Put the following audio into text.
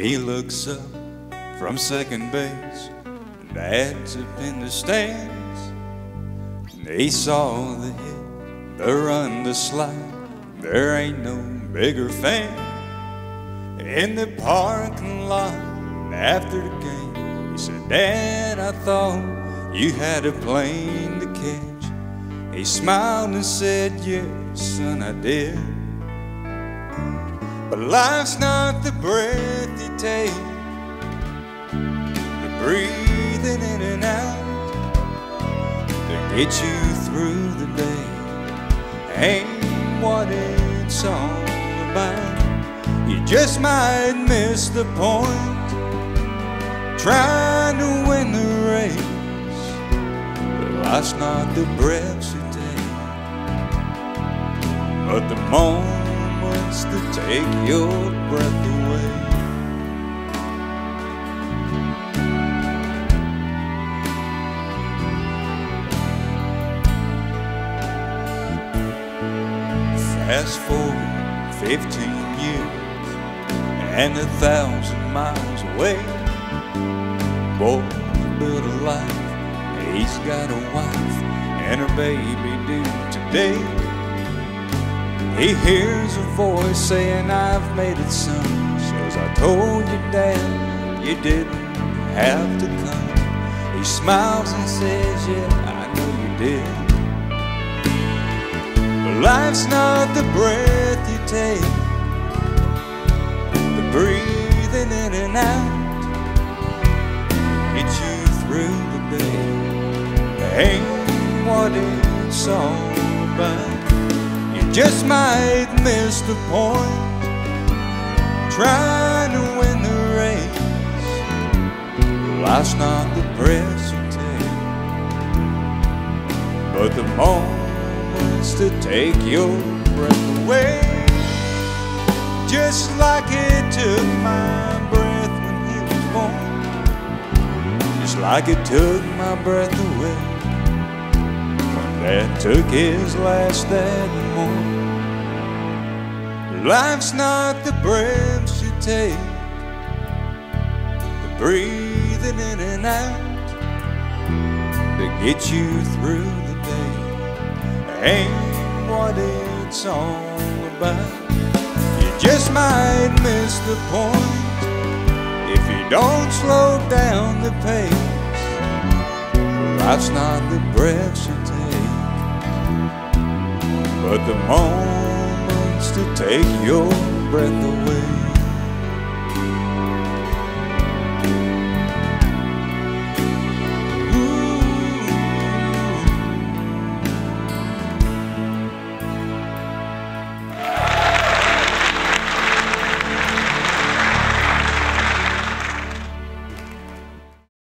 He looks up from second base, Dad's up in the stands. He saw the hit, the run, the slide. There ain't no bigger fan in the parking lot after the game. He said, Dad, I thought you had a plane to catch. He smiled and said, Yes, son, I did. But life's not the breath you take, the breathing in and out to get you through the day. Ain't what it's all about. You just might miss the point trying to win the race. But life's not the breath you take, but the moments that take your breath away. Fast forward 15 years and a thousand miles away. Boy, built a life. He's got a wife and a baby due today. He hears a voice saying, I've made it, son. Says, I told you, Dad, you didn't have to come. He smiles and says, Yeah, I know you did. But life's not the breath you take, the breathing in and out, get you through the day. Ain't what it's all about. Just might miss the point, trying to win the race. Life's not the breath you take, but the moments to take your breath away. Just like it took my breath when he was born. Just like it took my breath away Dad took his last that morning. Life's not the breaths you take, the breathing in and out to get you through the day. Ain't what it's all about. You just might miss the point if you don't slow down the pace. Life's not the breaths you take, but the moments to take your breath away.